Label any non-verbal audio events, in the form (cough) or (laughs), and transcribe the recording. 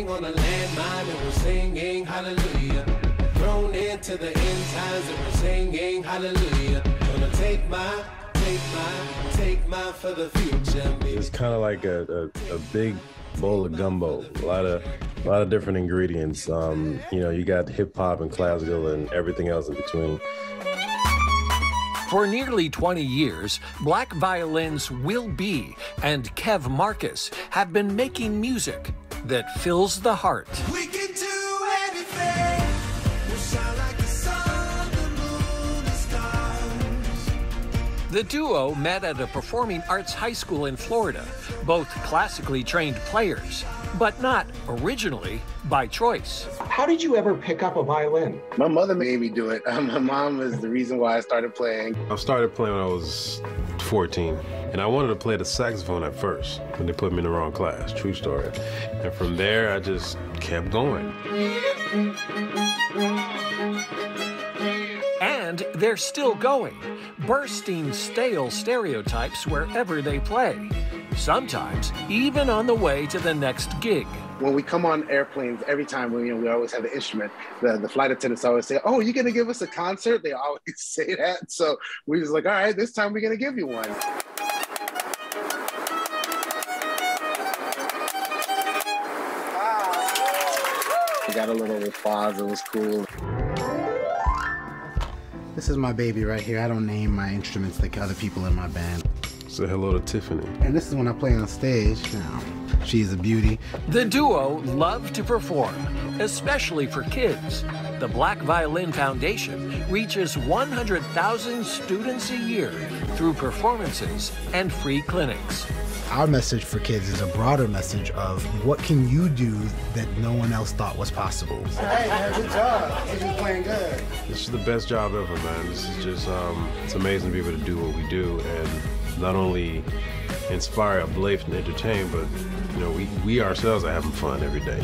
ring on a landmine and we're singing hallelujah. Thrown into the end times and we're singing hallelujah. Gonna take my, take my, take my for the future. It's kind of like a, a, a, big bowl of gumbo. A lot of a lot of different ingredients. Um, you know, you got hip hop and classical and everything else in between. For nearly 20 years, Black Violin's Wil B and Kev Marcus have been making music that fills the heart. The duo met at a performing arts high school in Florida, both classically trained players, but not originally by choice. How did you ever pick up a violin? My mother made me do it. (laughs) My mom is the reason why I started playing. I started playing when I was 14, and I wanted to play the saxophone at first when they put me in the wrong class. True story. And from there, I just kept going. And they're still going, bursting stale stereotypes wherever they play. Sometimes even on the way to the next gig. When we come on airplanes, every time we, you know, we always have the instrument. The, the flight attendants always say, "Oh, you're gonna give us a concert?" They always (laughs) say that. So we was like, "All right, this time we're gonna give you one." We got a little applause. It was cool. This is my baby right here. I don't name my instruments like other people in my band. Say hello to Tiffany. And this is when I play on stage. Now, she's a beauty. The duo love to perform, especially for kids. The Black Violin Foundation reaches 100,000 students a year through performances and free clinics. Our message for kids is a broader message of what can you do that no one else thought was possible. Hey, man, good job. You're playing good. This is the best job ever, man. This is just, um, it's amazing to be able to do what we do and not only inspire, uplift, and entertain, but, you know, we, we ourselves are having fun every day.